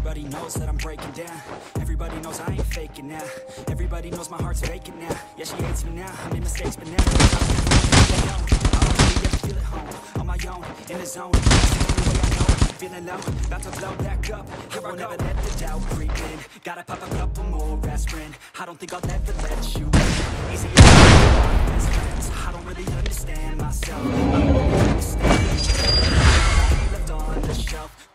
Everybody knows that I'm breaking down. Everybody knows I ain't faking now. Everybody knows my heart's vacant now. Yeah, she hates me now, I made mistakes but now I don't really ever feel at home. On my own, in the zone. Feeling low, about to blow back up. Here I won't ever let the doubt creep in Gotta pop a couple more aspirin. I don't think I'll ever let you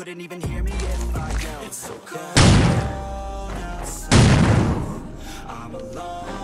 Couldn't even hear me if I yelled. It's so cold outside I'm alone,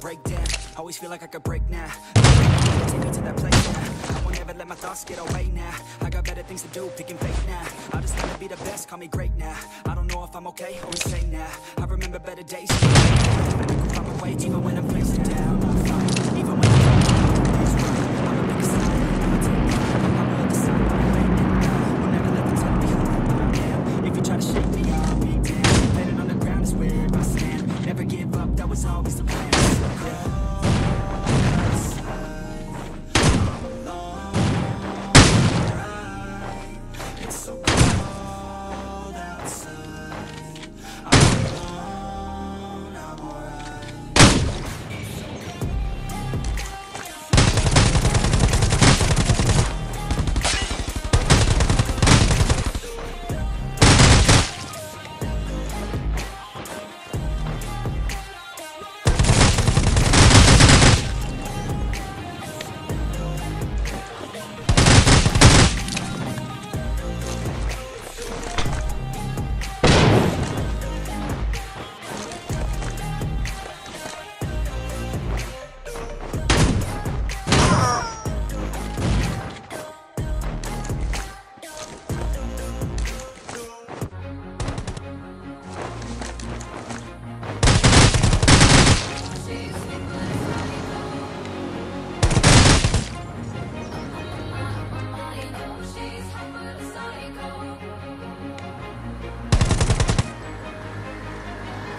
break down. Always feel like I could break now. Take me to that place now. I won't ever let my thoughts get away now. I got better things to do, picking fake now. I just wanna be the best, call me great now. I don't know if I'm okay or insane now. I remember better days. I can find my even when I'm facing down. I'm fine. Even when I'm try to shake me, I'll be damned. Better on the ground is where I stand. Never give up, that was always the plan.